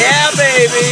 Yeah, baby.